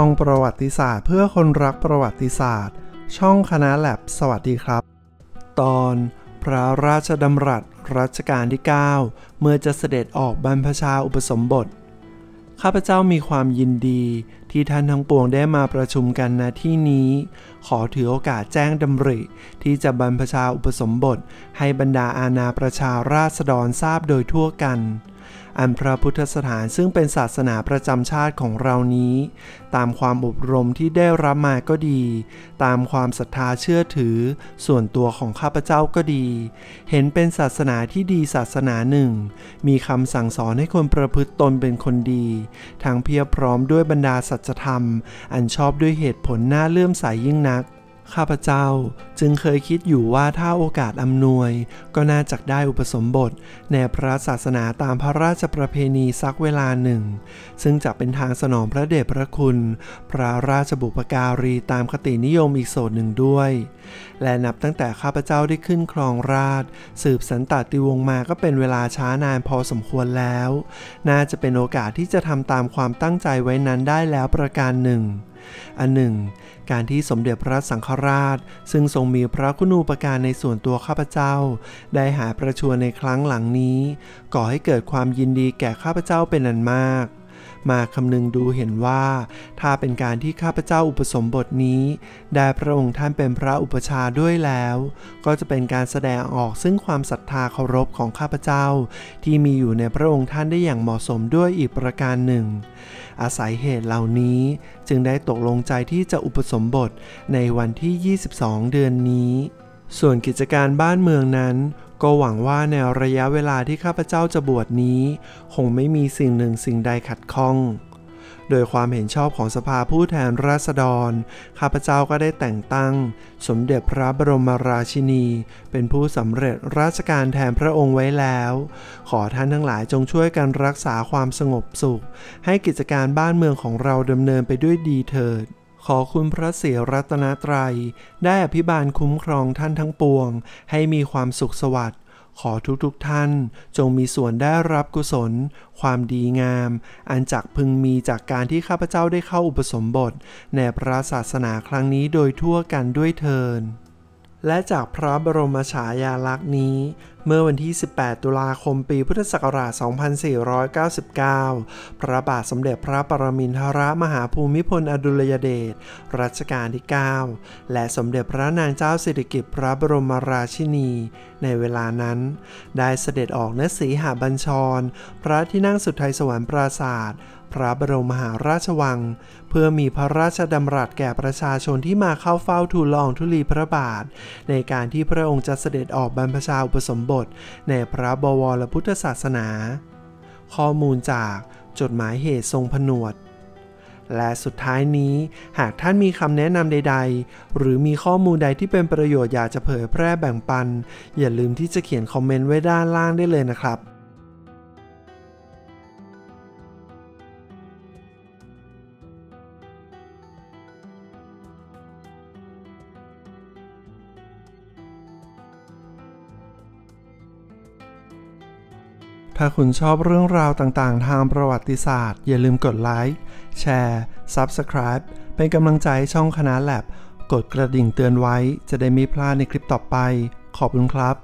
ช่องประวัติศาสตร์ เพื่อคนรักประวัติศาสตร์ ช่องคณะแลบสวัสดีครับ ตอนพระราชดำรัสรัชกาลที่ 9 เมื่อจะเสด็จออกบรรพชาอุปสมบท ข้าพเจ้ามีความยินดีที่ท่านทั้งปวงได้มาประชุมกันณที่นี้ ขอถือโอกาสแจ้งดำริ ที่จะบรรพชาอุปสมบท ให้บรรดาอาณาประชาราษฎรทราบโดยทั่วกัน อันพระพุทธสถานซึ่งเป็นศาสนาประจำชาติของเรานี้ ตามความอบรมที่ได้รับมาก็ดี ตามความศรัทธาเชื่อถือ ส่วนตัวของข้าพเจ้าก็ดี เห็นเป็นศาสนาที่ดีศาสนาหนึ่ง มีคำสั่งสอนให้คนประพฤติตนเป็นคนดีทั้งเพียบพร้อมด้วยบรรดาสัจธรรม อันชอบด้วยเหตุผลน่าเลื่อมใสยยิ่งนัก ข้าพเจ้าจึงเคยคิดอยู่ว่าถ้าโอกาสอำนวย ก็น่าจะได้อุปสมบทในพระศาสนาตามพระราชประเพณีสักเวลาหนึ่ง ซึ่งจะเป็นทางสนองพระเดชพระคุณ พระราชบุปการีตามคตินิยมอีกโสดหนึ่งด้วย และนับตั้งแต่ข้าพเจ้าได้ขึ้นครองราช สืบสันตติวงศ์มาก็เป็นเวลาช้านานพอสมควรแล้ว น่าจะเป็นโอกาสที่จะทำตามความตั้งใจไว้นั้นได้แล้วประการหนึ่ง อันหนึ่ง การที่สมเด็จพระสังฆราช ซึ่งทรงมีพระคุณูปการในส่วนตัวข้าพเจ้า ได้หาประชวรในครั้งหลังนี้ ก่อให้เกิดความยินดีแก่ข้าพเจ้าเป็นอันมาก มาคำนึงดูเห็นว่า ถ้าเป็นการที่ข้าพเจ้าอุปสมบทนี้ ได้พระองค์ท่านเป็นพระอุปชาด้วยแล้ว ก็จะเป็นการแสดงออกซึ่งความศรัทธาเคารพของข้าพเจ้า ที่มีอยู่ในพระองค์ท่านได้อย่างเหมาะสมด้วยอีกประการหนึ่ง อาศัยเหตุเหล่านี้จึงได้ตกลงใจที่จะอุปสมบทในวันที่ 22 เดือนนี้ส่วนกิจการบ้านเมืองนั้น ก็หวังว่าในระยะเวลาที่ข้าพเจ้าจะบวชนี้ คงไม่มีสิ่งหนึ่งสิ่งใดขัดข้อง โดยความเห็นชอบของสภาผู้แทนราษฎร ข้าพเจ้าก็ได้แต่งตั้ง สมเด็จพระบรมราชินี เป็นผู้สำเร็จราชการแทนพระองค์ไว้แล้ว ขอท่านทั้งหลายจงช่วยกันรักษาความสงบสุข ให้กิจการบ้านเมืองของเราดำเนินไปด้วยดีเถิด ขอคุณพระศรีรัตนตรัย ได้อภิบาลคุ้มครองท่านทั้งปวง ให้มีความสุขสวัสดิ์ขอทุกๆทท่านจงมีส่วนได้รับกุศล ความดีงาม อันจักพึงมีจากการที่ข้าพเจ้าได้เข้าอุปสมบท ในพระศาสนาครั้งนี้โดยทั่วกันด้วยเทินและจากพระบรมฉายาลักษณ์นี้ เมื่อวันที่ 18 ตุลาคมปีพุทธศักราช 2499 พระบาทสมเด็จพระปรมินทรมหาภูมิพลอดุลยเดช รัชกาลที่ 9 และสมเด็จพระนางเจ้าสิริกิติ์พระบรมราชินี ในเวลานั้น ได้เสด็จออกณสีหาบัญชร พระที่นั่งสุดไทยสวรรค์ปราศาสตร์พระบรมมหาราชวัง เพื่อมีพระราชดำรัสแก่ประชาชนที่มาเข้าเฝ้าทูลละอองธุลีพระบาท ในการที่พระองค์จะเสด็จออกบรรพชาอุปสมบทในพระบวรพุทธศาสนา ข้อมูลจากจดหมายเหตุทรงผนวด และสุดท้ายนี้หากท่านมีคำแนะนำใด ๆ หรือมีข้อมูลใดที่เป็นประโยชน์อยากจะเผยแพร่แบ่งปัน อย่าลืมที่จะเขียนคอมเมนต์ไว้ด้านล่างได้เลยนะครับ ถ้าคุณชอบเรื่องราวต่างๆ ทางประวัติศาสตร์ อย่าลืมกดไลค์แชร์ Subscribe เป็นกำลังใจให้ช่องคณะแลบกดกระดิ่งเตือนไว้จะได้ไม่พลาดในคลิปต่อไป ขอบคุณครับ